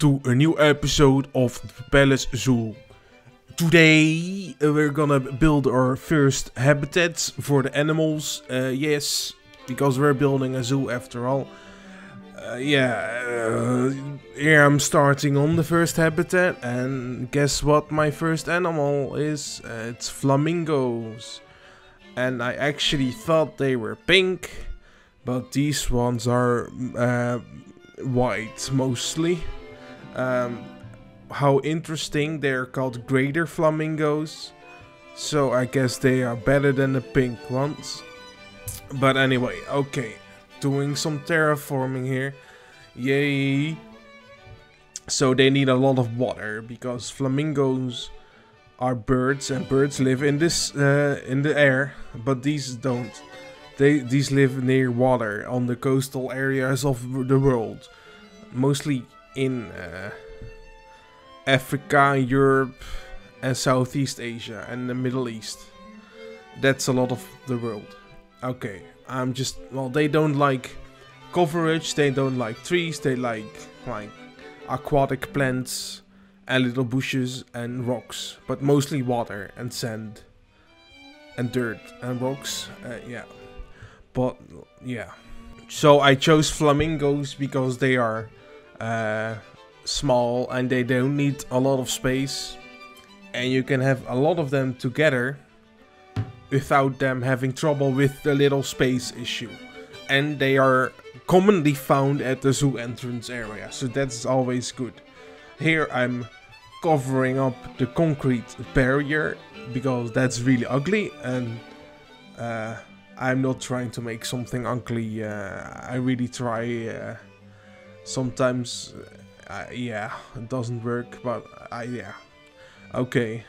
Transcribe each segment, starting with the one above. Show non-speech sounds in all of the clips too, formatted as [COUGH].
To a new episode of the Palace Zoo. Today uh, we're gonna build our first habitats for the animals. Uh, yes, because we're building a zoo after all. Uh, yeah, uh, here I'm starting on the first habitat, and guess what? My first animal is uh, it's flamingos, and I actually thought they were pink, but these ones are uh, white mostly. Um, how interesting! They're called greater flamingos, so I guess they are better than the pink ones. But anyway, okay doing some terraforming here. Yay. So they need a lot of water because flamingos are birds and birds live in this uh, in the air, but these don't. They these live near water on the coastal areas of the world, mostly in uh, Africa, Europe, and Southeast Asia and the Middle East. That's a lot of the world. Okay, I'm just well they don't like coverage, they don't like trees, they like like aquatic plants and little bushes and rocks, but mostly water and sand and dirt and rocks. Uh, yeah, but yeah. So I chose flamingos because they are uh, small and they don't need a lot of space, and you can have a lot of them together without them having trouble with the little space issue. And they are commonly found at the zoo entrance area, so that's always good. Here I'm covering up the concrete barrier because that's really ugly and uh, I'm not trying to make something ugly. Uh, I really try. Uh, sometimes, uh, yeah, it doesn't work, but I yeah. Okay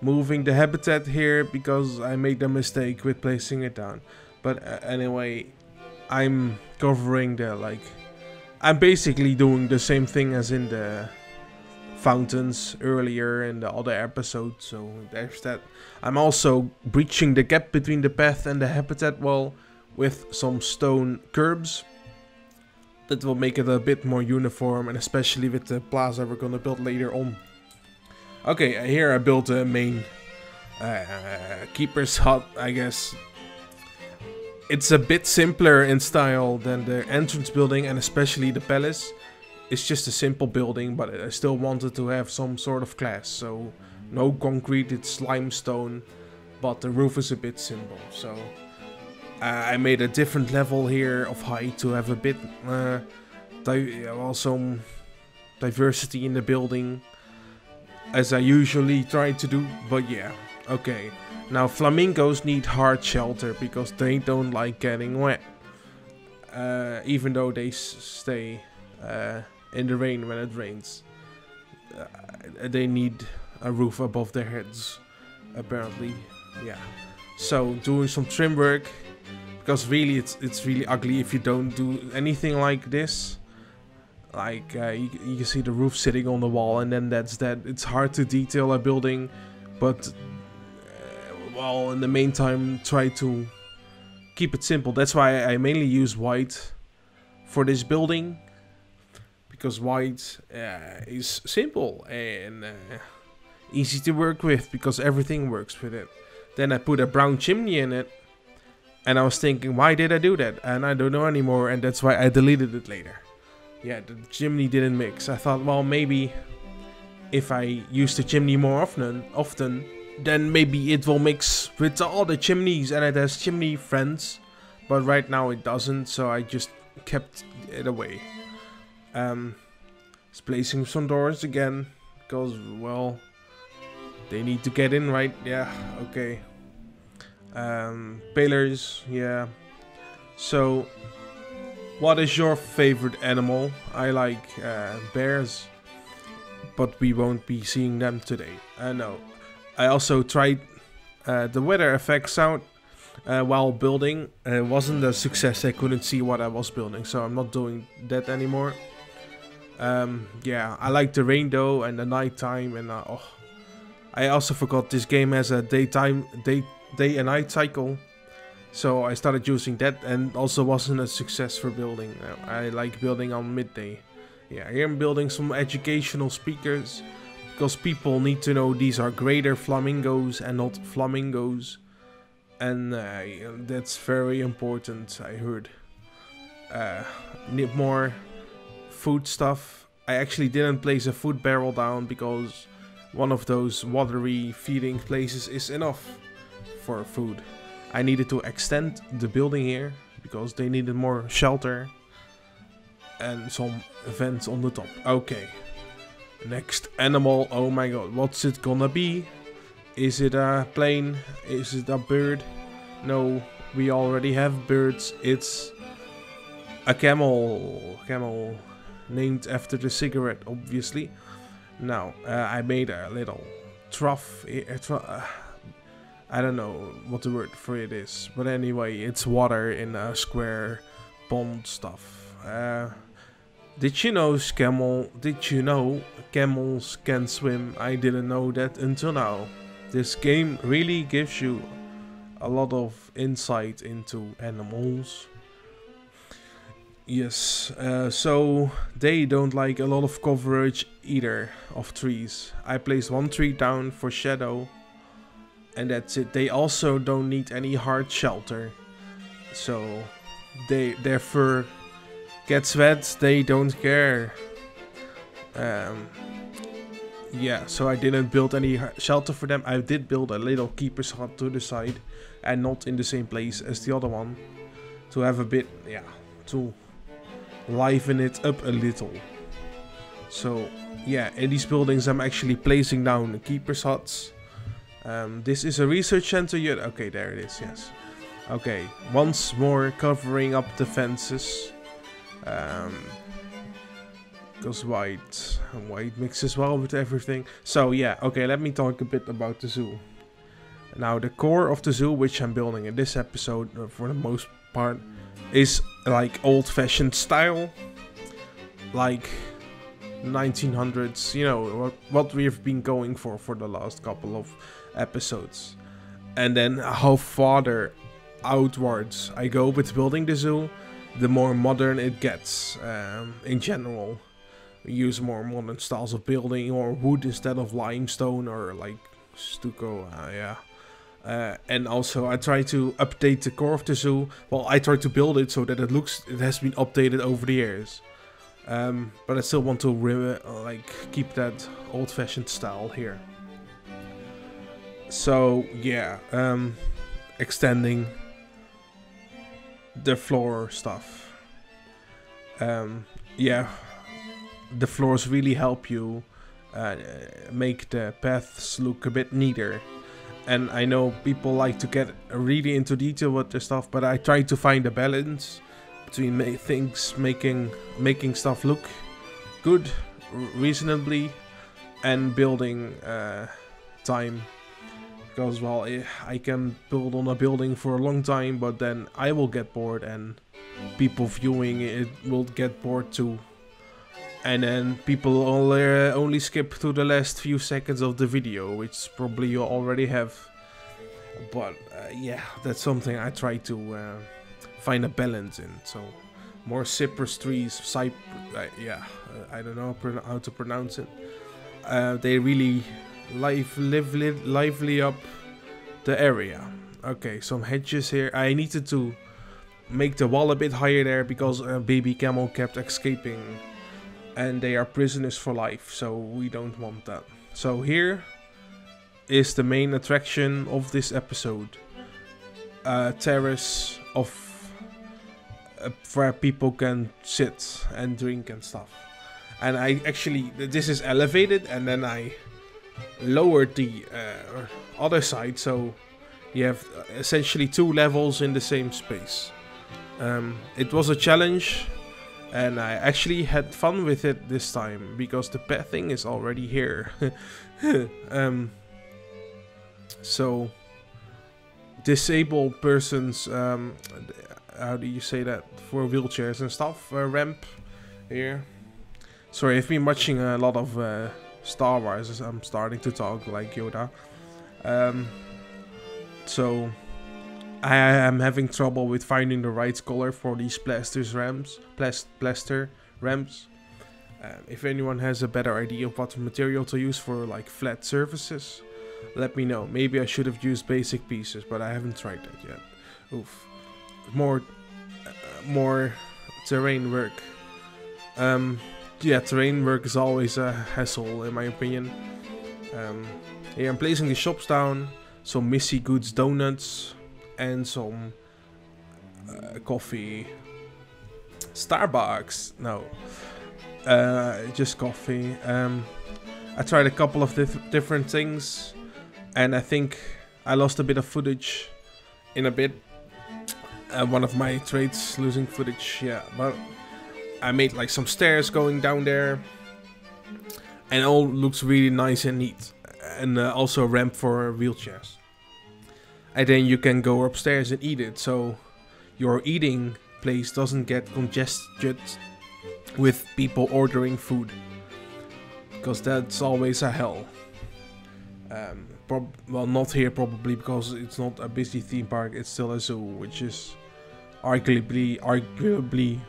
moving the habitat here because I made a mistake with placing it down. But uh, anyway, I'm covering the like I'm basically doing the same thing as in the fountains earlier in the other episode. So there's that. I'm also breaching the gap between the path and the habitat wall with some stone curbs. That will make it a bit more uniform and especially with the plaza we're gonna build later on. Okay, here I built a main uh, keeper's hut, I guess. It's a bit simpler in style than the entrance building and especially the palace. It's just a simple building, but I still wanted to have some sort of class. So, no concrete, it's limestone, but the roof is a bit simple. So, uh, I made a different level here of height to have a bit, uh, well, some diversity in the building as I usually try to do, but yeah, okay. Now flamingos need hard shelter because they don't like getting wet. Uh, even though they stay uh, in the rain when it rains. Uh, they need a roof above their heads, apparently. Yeah. So doing some trim work because really it's it's really ugly if you don't do anything like this. Like uh, you, you, can see the roof sitting on the wall and then that's that. It's hard to detail a building but uh, well in the meantime try to keep it simple. That's why I mainly use white for this building because white uh, is simple and uh, easy to work with because everything works with it. Then I put a brown chimney in it and I was thinking why did I do that and I don't know anymore and that's why I deleted it later yeah, the chimney didn't mix. I thought, well, maybe if I use the chimney more often, often, then maybe it will mix with all the chimneys and it has chimney friends. But right now it doesn't, so I just kept it away. Um, it's placing some doors again, because, well, they need to get in, right? Yeah, okay. Um, pillars, yeah. So, what is your favorite animal? I like uh, bears, but we won't be seeing them today. Uh, no. I also tried uh, the weather effects out uh, while building. It wasn't a success. I couldn't see what I was building, so I'm not doing that anymore. Um, yeah, I like the rain though and the nighttime and uh, oh, I also forgot this game has a daytime, day, day and night cycle. So I started using that and also wasn't a success for building. I like building on midday. Yeah, I'm building some educational speakers because people need to know these are greater flamingos and not flamingos. And uh, that's very important, I heard. Uh, need more food stuff. I actually didn't place a food barrel down because one of those watery feeding places is enough for food. I needed to extend the building here because they needed more shelter and some vents on the top. Okay. Next animal. Oh my god. What's it gonna be? Is it a plane? Is it a bird? No, we already have birds. It's a camel. Camel. Named after the cigarette, obviously. Now, uh, I made a little trough. Uh, I don't know what the word for it is. But anyway, it's water in a square pond stuff. Uh, did you know camel? Did you know camels can swim? I didn't know that until now. This game really gives you a lot of insight into animals. Yes, uh, so they don't like a lot of coverage either of trees. I placed one tree down for shadow and that's it. They also don't need any hard shelter. So they their fur gets wet, they don't care. Um, yeah, so I didn't build any shelter for them. I did build a little keeper's hut to the side and not in the same place as the other one. To have a bit, yeah, to liven it up a little. So, yeah, in these buildings I'm actually placing down keeper's huts. Um, this is a research center yet. Okay, there it is, yes. Okay, once more covering up the fences. Um, because white white mixes well with everything. So yeah, okay, let me talk a bit about the zoo. Now the core of the zoo, which I'm building in this episode uh, for the most part, is like old-fashioned style, like 1900s. You know what what we've been going for for the last couple of episodes, and then how farther outwards I go with building the zoo, the more modern it gets um, in general. We use more modern styles of building or wood instead of limestone or like stucco, uh, yeah. Uh, and also I try to update the core of the zoo. Well, I try to build it so that it looks, it has been updated over the years. Um, but I still want to like keep that old-fashioned style here. So yeah, um, extending the floor stuff. Um, yeah, the floors really help you uh, make the paths look a bit neater. And I know people like to get really into detail with the stuff, but I try to find a balance between ma things making making stuff look good, reasonably, and building uh, time. Because well, eh, I can build on a building for a long time, but then I will get bored, and people viewing it will get bored too and then people only, uh, only skip to the last few seconds of the video, which probably you already have. But uh, yeah, that's something I try to uh, find a balance in. So more cypress trees, cyp uh, yeah, uh, I don't know how to pronounce it. Uh, they really live, lively up the area. Okay, some hedges here. I needed to make the wall a bit higher there because a baby camel kept escaping and they are prisoners for life, so we don't want that. So here is the main attraction of this episode. A terrace of uh, where people can sit and drink and stuff. And I actually, this is elevated and then I lowered the uh, other side so you have essentially two levels in the same space. Um, it was a challenge and I actually had fun with it this time because the pet thing is already here. [LAUGHS] um, so disabled persons, um, how do you say that for wheelchairs and stuff? Uh, ramp here. Sorry, I've been watching a lot of uh, Star Wars. I'm starting to talk like Yoda. Um, so I am having trouble with finding the right color for these plasters ramps, plast plaster ramps. Um, if anyone has a better idea of what material to use for like flat surfaces, let me know. Maybe I should have used basic pieces, but I haven't tried that yet. Oof. More, uh, more terrain work. Um, yeah, terrain work is always a hassle in my opinion. Um, here I'm placing the shops down, some Missy Goods donuts, and some uh, coffee. Starbucks, no, uh, just coffee. Um, I tried a couple of dif different things, and I think I lost a bit of footage in a bit. Uh, one of my trades losing footage, yeah, but I made like some stairs going down there, and all looks really nice and neat, and uh, also a ramp for wheelchairs. And then you can go upstairs and eat it, so your eating place doesn't get congested with people ordering food, because that's always a hell. Um, well, not here probably because it's not a busy theme park. It's still a zoo, which is arguably arguably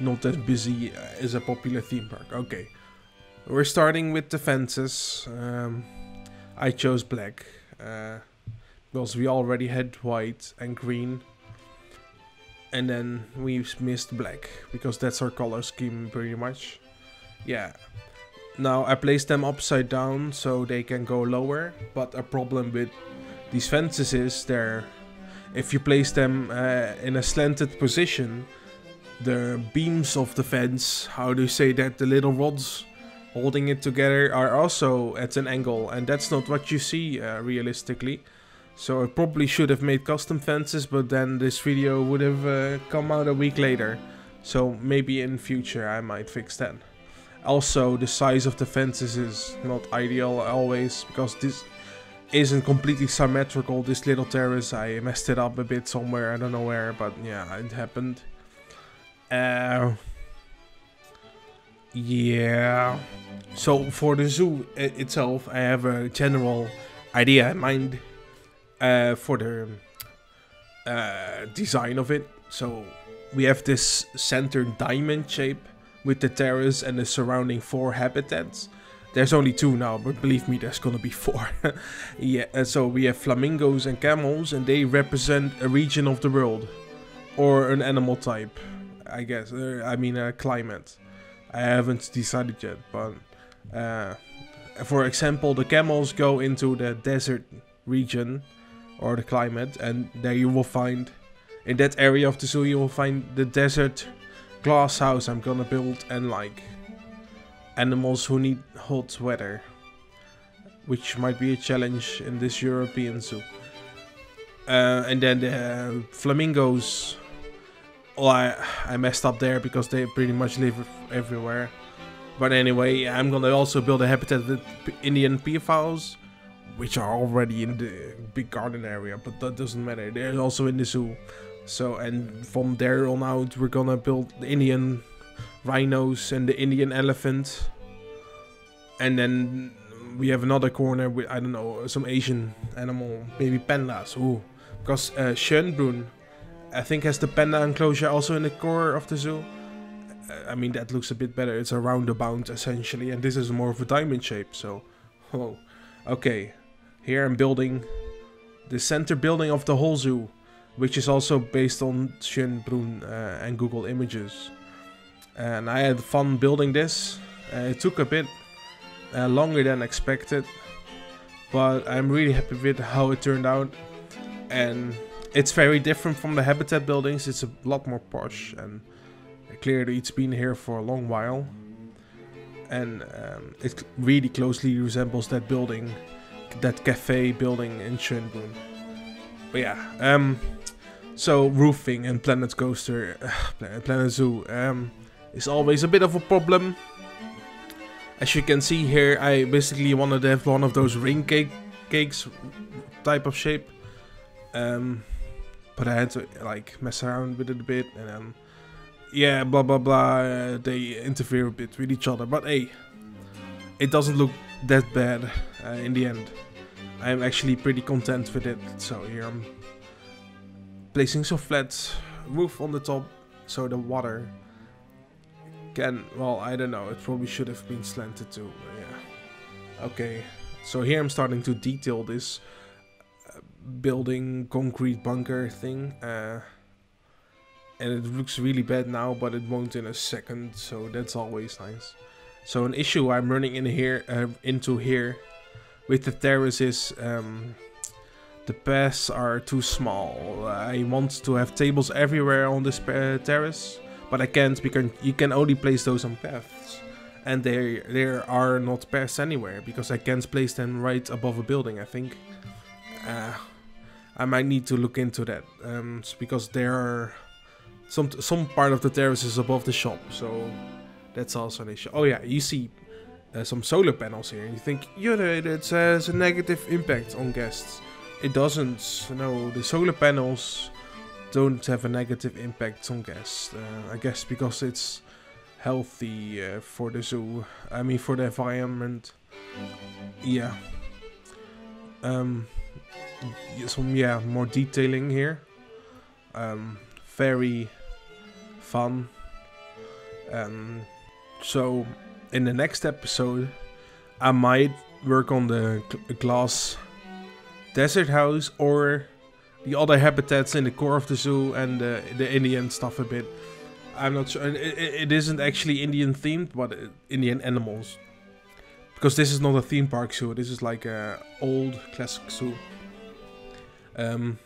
not as busy as a popular theme park. Okay, we're starting with the fences. Um, I chose black uh, because we already had white and green. And then we missed black because that's our color scheme pretty much. Yeah. Now I placed them upside down so they can go lower. But a problem with these fences is they're if you place them uh, in a slanted position, the beams of the fence, how do you say that, the little rods holding it together are also at an angle and that's not what you see uh, realistically. So I probably should have made custom fences but then this video would have uh, come out a week later. So maybe in future I might fix that. Also the size of the fences is not ideal always because this isn't completely symmetrical this little terrace. I messed it up a bit somewhere, I don't know where, but yeah, it happened. Uh, yeah. So for the zoo itself, I have a general idea in mind uh, for the uh, design of it. So we have this center diamond shape with the terrace and the surrounding four habitats. There's only two now, but believe me, there's gonna be [LAUGHS] four. yeah, and so we have flamingos and camels, and they represent a region of the world or an animal type. I guess. Uh, I mean, uh, climate. I haven't decided yet, but uh, for example, the camels go into the desert region or the climate, and there you will find, in that area of the zoo, you will find the desert glass house I'm gonna build and like animals who need hot weather, which might be a challenge in this European zoo. Uh, and then the flamingos well, I, I messed up there because they pretty much live everywhere. But anyway, I'm gonna also build a habitat with Indian peafowls, which are already in the big garden area, but that doesn't matter. They're also in the zoo. So, and from there on out, we're gonna build the Indian rhinos and the Indian elephant. And then we have another corner with, I don't know, some Asian animal, maybe pandas. Ooh, because uh, Schönbrunn I think has the panda enclosure also in the core of the zoo. I mean, that looks a bit better. It's a roundabout, essentially, and this is more of a diamond shape, so... Oh, okay. Here I'm building the center building of the whole zoo, which is also based on Schönbrunn uh, and Google Images. And I had fun building this. Uh, it took a bit uh, longer than expected, but I'm really happy with how it turned out. And it's very different from the habitat buildings. It's a lot more posh and clearly it's been here for a long while. And um, it really closely resembles that building, that cafe building in Schönbrunn. But yeah, um, so roofing and Planet Coaster, [SIGHS] uh, Planet Zoo, um, is always a bit of a problem. As you can see here, I basically wanted to have one of those ring cake cakes type of shape. Um, but I had to like mess around with it a bit and then yeah blah blah blah uh, they interfere a bit with each other. But hey it doesn't look that bad uh, in the end. I'm actually pretty content with it. So here I'm placing some flat roof on the top so the water can, well, I don't know, it probably should have been slanted too, yeah. Okay, so here I'm starting to detail this building concrete bunker thing. Uh, and it looks really bad now, but it won't in a second, so that's always nice. So an issue I'm running in here uh, into here with the terrace is um, the paths are too small. I want to have tables everywhere on this terrace, but I can't because you can only place those on paths. And there, there are not paths anywhere because I can't place them right above a building, I think. Uh, I might need to look into that um, because there are some some part of the terrace is above the shop, so that's also an issue. Oh yeah, you see uh, some solar panels here. And you think, yeah, it has a negative impact on guests. It doesn't. No, the solar panels don't have a negative impact on guests. Uh, I guess because it's healthy uh, for the zoo. I mean, for the environment. Yeah. Um, some yeah more detailing here. Um, very fun. Um, so in the next episode, I might work on the glass desert house or the other habitats in the core of the zoo and the, the Indian stuff a bit. I'm not sure. It, it isn't actually Indian themed, but uh, Indian animals. Because this is not a theme park zoo. This is like a old classic zoo. Um,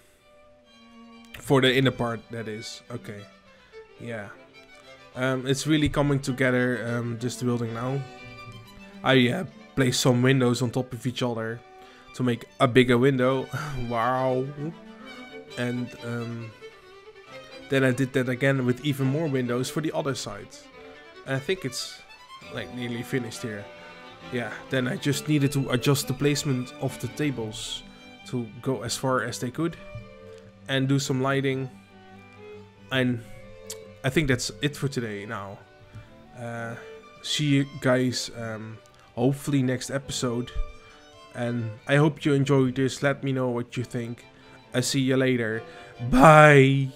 for the inner part, that is. Okay. Yeah. Um, it's really coming together, um, this building now. I uh, placed some windows on top of each other to make a bigger window. [LAUGHS] wow. And um, then I did that again with even more windows for the other side. And I think it's like nearly finished here. Yeah, then I just needed to adjust the placement of the tables to go as far as they could. And do some lighting. And I think that's it for today now. Uh, see you guys um, hopefully next episode. And I hope you enjoyed this. Let me know what you think. I see you later. Bye.